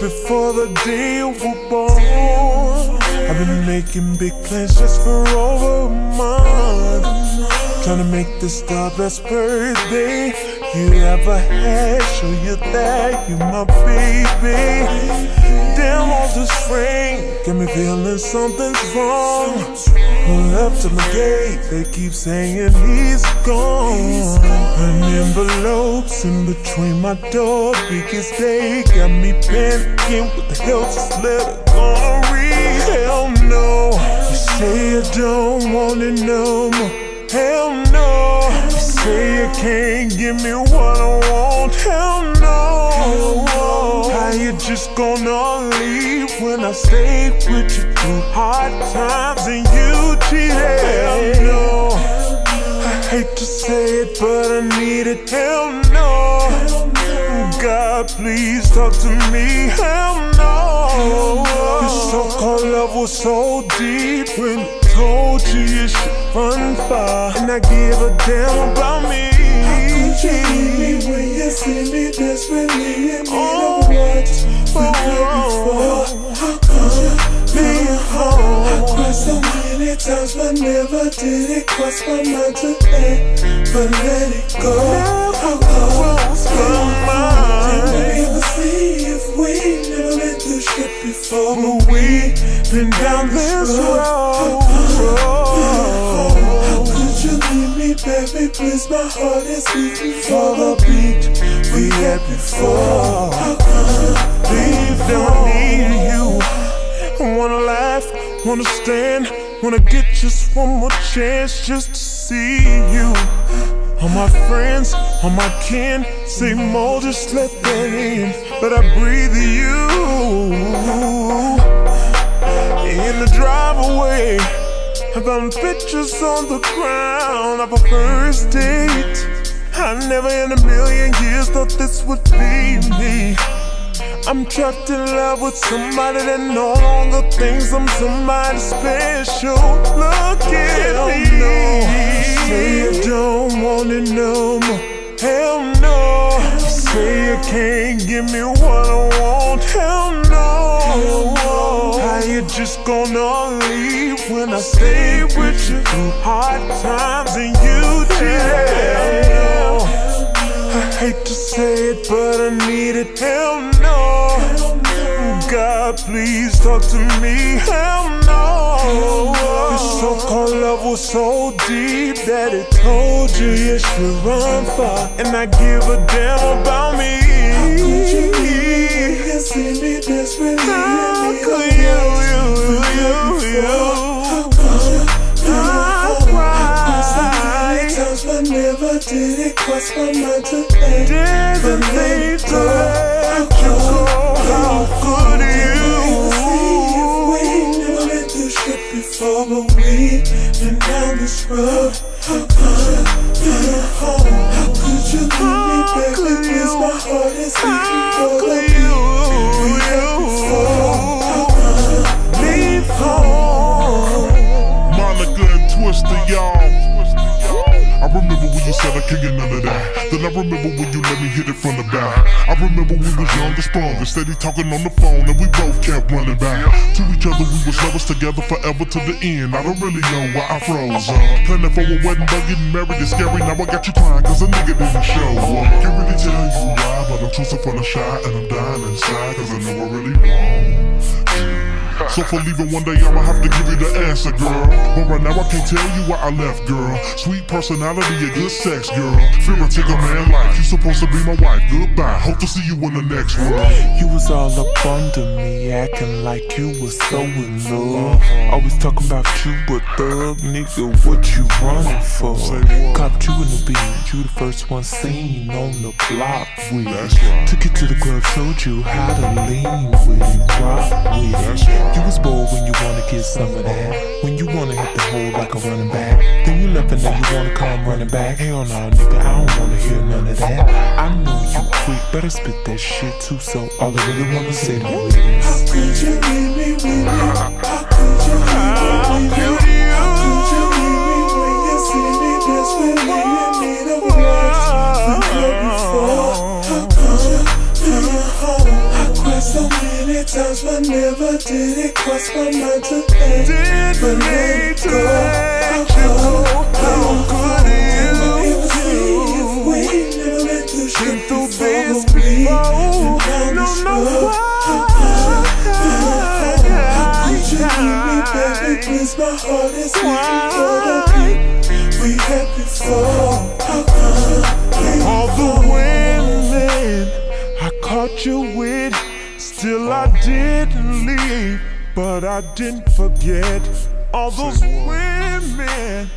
before the day you were born. I've been making big plans just for over a month. Trying to make this the best birthday you ever had. Show you that you my baby. Damn, all this rain got me feeling something's wrong. Pull up to my gate, they keep saying he's gone. Envelopes in between my door, biggest day got me panicking. What the hell just let it go? Hell no. You say you don't want it no more. Hell no. You say you can't give me what I want. Hell no. How you just gonna leave when I stayed with you through hard times and you cheated? Hell no. Hate to say it, but I need it. Hell no. God, please talk to me. Hell no. This so-called love was so deep when I told you you should run far, and I give a damn about me. How Could you leave me when you see me desperately in times, but never did it cross my mind to but let it go. How Cross my mind. Did we ever see if we never been through shit before? But we been down this road. road. How could you leave me, baby? Please, my heart is beating for the beat we had before. How could you leave Don't need you. I wanna laugh, wanna stand, wanna get just one more chance just to see you. All my friends, all my kin, say more, just let that in. But I breathe you in the driveway. I found pictures on the ground of a first date. I never in a million years thought this would be me. I'm trapped in love with somebody that no longer thinks I'm somebody special. Look at me. You say you don't want it no more. Hell no. You say you can't give me what I want. Hell no. How you just gonna leave when I stay with you through hard times and you cheated? I hate to say it, but I need it. Hell no. God, please talk to me. Hell no. This so-called love was so deep that it told you you should run far, and I give a damn about me. Could you leave and see me desperately did it cross my mind to let Didn't think let you go. How could We you? never been through shit before, but we been down this road. How could you be home? How could you leave me, How baby? could my heart is beating for the remember when you let me hit it from the back. I remember we was young and strong and steady talking on the phone, and we both kept running back to each other. We was lovers together forever to the end. I don't really know why I froze up. Planning for a wedding, but getting married is scary. Now I got you crying cause a nigga didn't show up. Can't really tell you why, but I'm too so full of shot and I'm dying inside cause I know I really want you. So for leaving one day, I'ma have to give you the answer, girl. But right now, I can't tell you why I left, girl. Sweet personality and good sex, girl. Fear I take a man life. You supposed to be my wife. Goodbye. Hope to see you in the next world. You was all up under me, acting like you was so in love. Always talking about you, but thug nigga, what you running for? Copped you in the beat, you the first one seen on the block with. Right. Took you to the club, showed you how to lean with, rock with. You was bold when you wanna get some of that. When you wanna hit the hole like a running back. Then you left and now you wanna come running back. Hell no, nigga, I don't wanna hear none of that. I know you quick, better spit that shit too. So all I really wanna say to you is. Could you leave me with we had before? How could you be home? I cried so many my mind to let, Didn't but need to go. let you uh, go. Uh, How could Never see you? if we never Been through shit through this before we before. down No, no, why? Could you me baby, please? My heart is beating for the beat we had before. How All the women I caught you with, still I didn't leave, but I didn't forget. All those women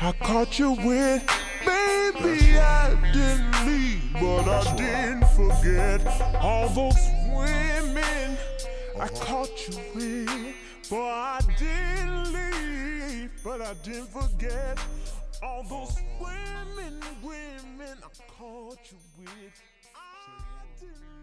I caught you with, baby, I didn't leave, but I didn't forget. All those women I caught you with, but I didn't leave, but I didn't forget. All those women, women I caught you with, I didn't.